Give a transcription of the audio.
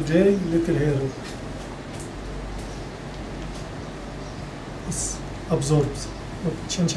الجاي ليتل هيرو. ابزوربز ما بتشنش